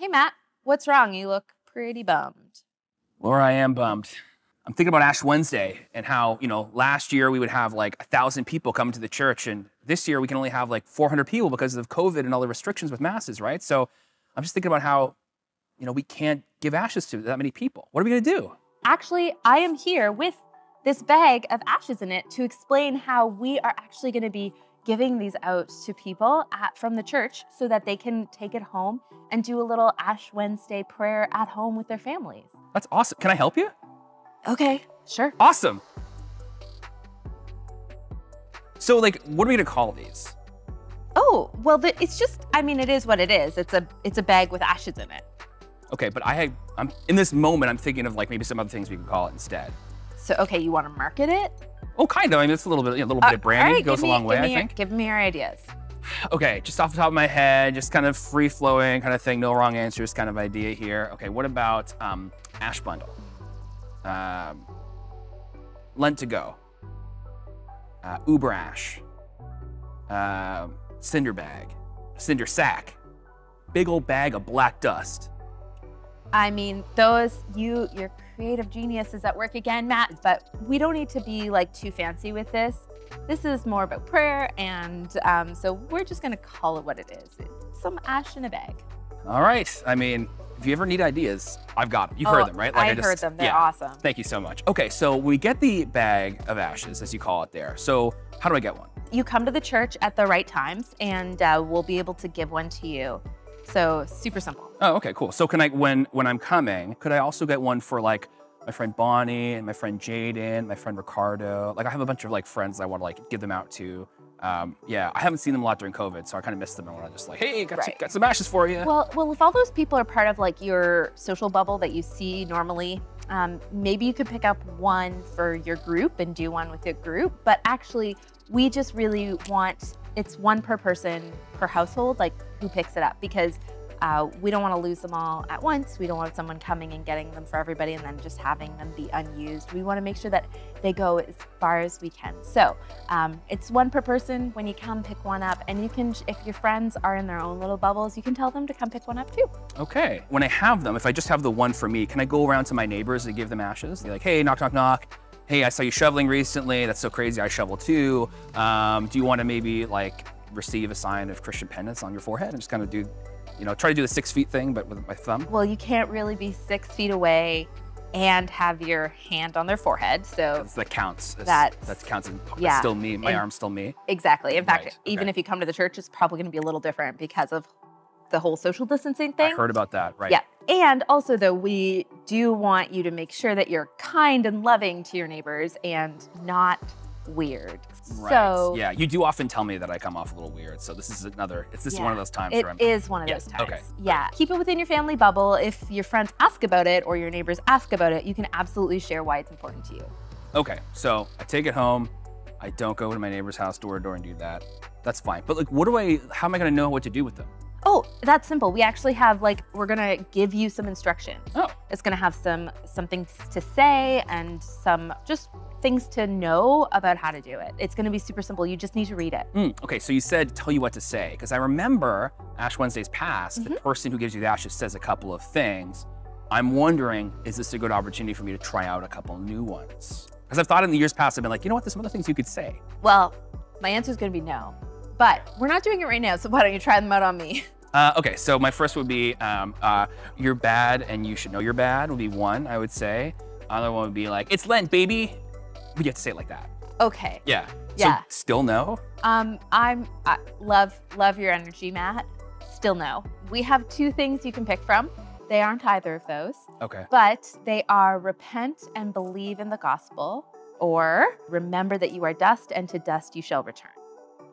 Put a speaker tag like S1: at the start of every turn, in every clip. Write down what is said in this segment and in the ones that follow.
S1: Hey, Matt, what's wrong? You look pretty bummed.
S2: Laura, I am bummed. I'm thinking about Ash Wednesday and how, you know, last year we would have like a thousand people come to the church, and this year we can only have like 400 people because of COVID and all the restrictions with masses, right? So I'm just thinking about how, you know, we can't give ashes to that many people. What are we gonna do?
S1: Actually, I am here with this bag of ashes in it to explain how we are actually going to be giving these out to people at, from the church so that they can take it home and do a little Ash Wednesday prayer at home with their families.
S2: That's awesome. Can I help you?
S1: Okay, sure.
S2: Awesome. So, like, what are we gonna call these?
S1: Oh, well, the, it's just, I mean, it is what it is. It's a, it's a bag with ashes in it.
S2: Okay, but I had, I'm in this moment. I'm thinking of like maybe some other things we could call it instead.
S1: So, okay, you want to market it?
S2: Oh, kind of. I mean, it's a little bit, you know, a little bit of branding
S1: Uh, All right,
S2: goes a long way. I
S1: me your-
S2: think.
S1: give me your ideas.
S2: Okay, just off the top of my head, just kind of free flowing kind of thing, no wrong answers kind of idea here. Okay, what about um, Ash Bundle? Um, Lent to Go, uh, Uber Ash, um Cinder Bag, Cinder Sack, big old bag of black dust.
S1: I mean, those you your creative genius is at work again, Matt, but we don't need to be like too fancy with this. This is more about prayer and um, so we're just gonna call it what it is. It's some ash in a bag.
S2: All right, I mean, if you ever need ideas, I've got them. You've
S1: Oh,
S2: heard them, right?
S1: I,
S2: just-
S1: heard them. They're
S2: yeah.
S1: awesome.
S2: Thank you so much. Okay, so we get the bag of ashes, as you call it there. So how do I get one?
S1: You come to the church at the right times and uh, we'll be able to give one to you. So super simple.
S2: Oh, okay, cool. So can I, when when I'm coming, could I also get one for like my friend Bonnie and my friend Jaden, my friend Ricardo? Like I have a bunch of like friends I want to like give them out to. Um, yeah, I haven't seen them a lot during COVID, so I kind of missed them. and I want to just like, hey, got, some,
S1: Right.
S2: got some ashes for you.
S1: Well, well, if all those people are part of like your social bubble that you see normally, um, maybe you could pick up one for your group and do one with your group. But actually, we just really want it's one per person per household, like who picks it up because. Uh, we don't want to lose them all at once. We don't want someone coming and getting them for everybody and then just having them be unused. We want to make sure that they go as far as we can. So um, it's one per person. When you come, pick one up. And you can, if your friends are in their own little bubbles, you can tell them to come pick one up too.
S2: Okay. When I have them, if I just have the one for me, can I go around to my neighbors and give them ashes? Be like, hey, knock, knock, knock. Hey, I saw you shoveling recently. That's so crazy. I shovel too. Um, do you want to maybe like receive a sign of Christian penance on your forehead and just kind of do, you know, try to do the six feet thing, but with my thumb?
S1: Well, you can't really be six feet away and have your hand on their forehead. So,
S2: that counts. That's,
S1: That's-
S2: that counts. That's
S1: yeah.
S2: still me. My
S1: And-
S2: arm's still me.
S1: exactly. In fact,
S2: Right,
S1: even
S2: okay.
S1: if you come to the church, it's probably going to be a little different because of the whole social distancing
S2: I
S1: thing.
S2: heard about that. Right.
S1: Yeah. And also, though, we do want you to make sure that you're kind and loving to your neighbors and not weird.
S2: Right.
S1: So,
S2: yeah, you do often tell me that I come off a little weird. So this is another. It's this is one of those times
S1: It
S2: where I'm.
S1: is one of
S2: Yeah,
S1: those times.
S2: okay.
S1: Yeah. Keep it within your family bubble. If your friends ask about it or your neighbors ask about it, you can absolutely share why it's important to you.
S2: Okay, so I take it home. I don't go to my neighbor's house door to door and do that. That's fine. But like, what do I? How am I gonna know what to do with them?
S1: Oh, that's simple. We actually have like we're gonna give you some instructions.
S2: Oh.
S1: It's gonna have some some things to say and some just things to know about how to do it. It's gonna be super simple. You just need to read it.
S2: Mm, okay, so you said tell you what to say because I remember Ash Wednesdays past.
S1: Mm-hmm.
S2: The person who gives you the ashes says a couple of things. I'm wondering, is this a good opportunity for me to try out a couple new ones? Because I've thought in the years past, I've been like, you know what, there's some other things you could say.
S1: Well, my answer is gonna be no. But we're not doing it right now, so why don't you try them out on me?
S2: Uh, okay, so my first would be um, uh, you're bad and you should know you're bad would be one, I would say. Other one would be like, it's Lent, baby. You have to say it like that.
S1: Okay.
S2: Yeah.
S1: Yeah.
S2: So still no?
S1: Um, I'm I love love your energy, Matt. Still no. We have two things you can pick from. They aren't either of those,
S2: Okay.
S1: but they are repent and believe in the gospel, or remember that you are dust and to dust you shall return.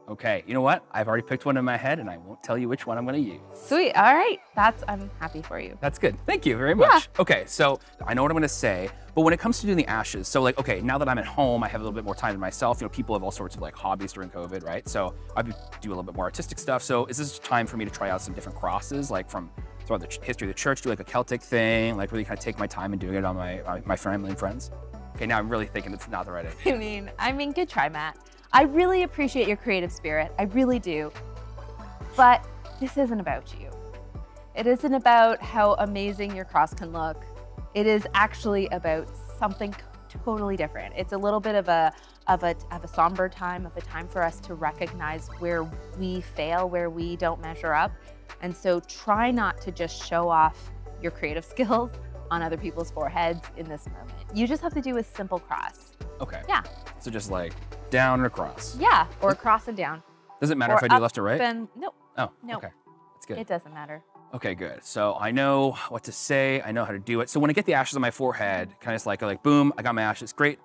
S2: Okay. You know what? I've already picked one in my head and I won't tell you which one I'm going to use.
S1: Sweet. All right. That's I'm happy for you.
S2: That's good. Thank you very much. Okay, so I know what I'm gonna say, but when it comes to doing the ashes, so like, okay, now that I'm at home, I have a little bit more time to myself. You know, people have all sorts of like hobbies during COVID, right? So I do a little bit more artistic stuff. So is this time for me to try out some different crosses, like from throughout the history of the church, do like a Celtic thing, like really kind of take my time and doing it on my my, my family and friends? Okay, now I'm really thinking it's not the right idea.
S1: I mean, I mean, good try, Matt. I really appreciate your creative spirit. I really do. But this isn't about you. It isn't about how amazing your cross can look. It is actually about something totally different. It's a little bit of a of a of a somber time, of a time for us to recognize where we fail, where we don't measure up. And so try not to just show off your creative skills on other people's foreheads in this moment. You just have to do a simple cross.
S2: Okay.
S1: Yeah.
S2: So just like down and across.
S1: Yeah, or cross and down.
S2: Does it matter
S1: or
S2: if I do left or right?
S1: And no,
S2: Oh,
S1: no.
S2: okay. That's good.
S1: it doesn't matter.
S2: Okay, good. So I know what to say. I know how to do it. So when I get the ashes on my forehead, kind of just like, like, boom, I got my ashes. Great.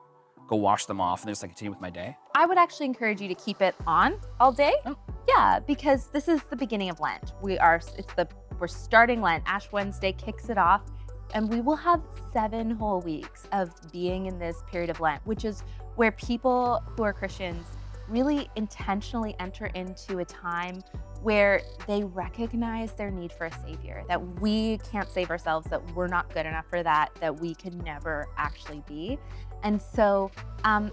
S2: Go wash them off and then just like continue with my day.
S1: I would actually encourage you to keep it on all day.
S2: Oh.
S1: Yeah, because this is the beginning of Lent. We are it's the we're starting Lent. Ash Wednesday kicks it off and we will have 7 whole weeks of being in this period of Lent, which is where people who are Christians really intentionally enter into a time where they recognize their need for a savior, that we can't save ourselves, that we're not good enough for that, that we can never actually be. And so um,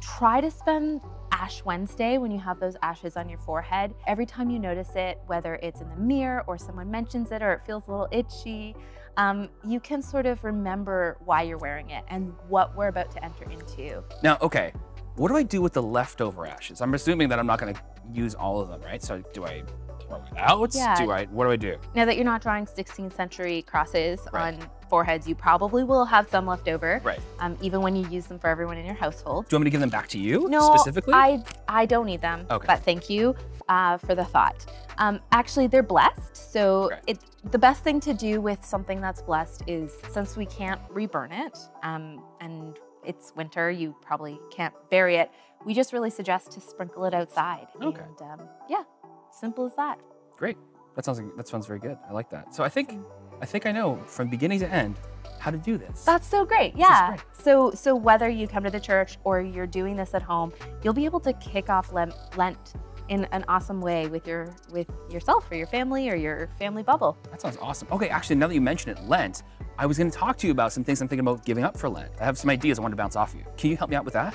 S1: try to spend Ash Wednesday when you have those ashes on your forehead. Every time you notice it, whether it's in the mirror or someone mentions it or it feels a little itchy, um, you can sort of remember why you're wearing it and what we're about to enter into.
S2: Now, okay, what do I do with the leftover ashes? I'm assuming that I'm not going to use all of them, right? So do I throw it out?
S1: Yeah.
S2: Do I? What do I do?
S1: Now that you're not drawing 16th century crosses
S2: Right.
S1: on foreheads, you probably will have some left over,
S2: Right.
S1: um, even when you use them for everyone in your household.
S2: Do you want me to give them back to you
S1: No,
S2: specifically?
S1: I I don't need them.
S2: Okay.
S1: But thank you uh, for the thought. Um, actually, they're blessed. So
S2: Okay.
S1: it the best thing to do with something that's blessed is since we can't reburn it, um, and it's winter, you probably can't bury it. We just really suggest to sprinkle it outside.
S2: Okay.
S1: And um, yeah, simple as that.
S2: Great. That sounds that sounds very good. I like that. So I think I think I know from beginning to end how to do this.
S1: That's so great. Yeah.
S2: great.
S1: So so whether you come to the church or you're doing this at home, you'll be able to kick off Lent, Lent in an awesome way with your with yourself or your family or your family bubble.
S2: That sounds awesome. Okay, actually, now that you mention it, Lent, I was going to talk to you about some things I'm thinking about giving up for Lent. I have some ideas I want to bounce off you. Can you help me out with that?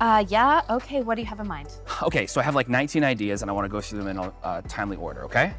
S1: Uh, yeah. Okay. What do you have in mind?
S2: Okay, so I have like 19 ideas and I want to go through them in a uh, timely order, okay?